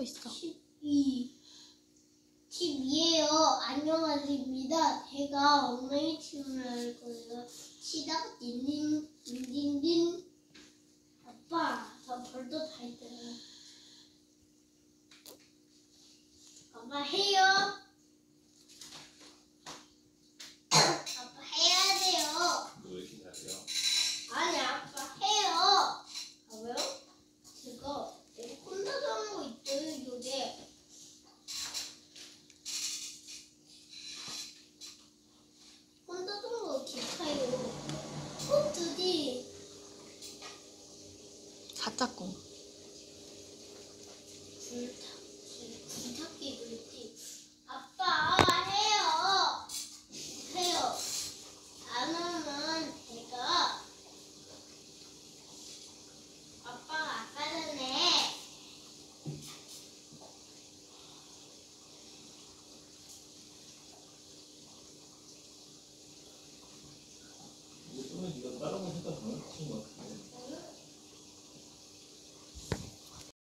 하고 있어. 12. 12예요. 안녕하십니다. 제가 엉덩이 춤을 할 거예요. 시작, 딘딘, 딘딘딘. 아빠, 저 벌도 다 했어요. 아빠 해요. 아빠 해야 돼요. 너 왜 이렇게 잘해요? 아니, 아빠 해요. 아, 왜요? 제가 내가 혼자 하는 거 있어요, 요새. 혼자 하는 거 기타요. 어, 드디. 사 짝꿍. 불타, 불타기 불지. 아빠, 해요. 해요. 안 하면 제가 아빠 아까 전에 이거 거 같아.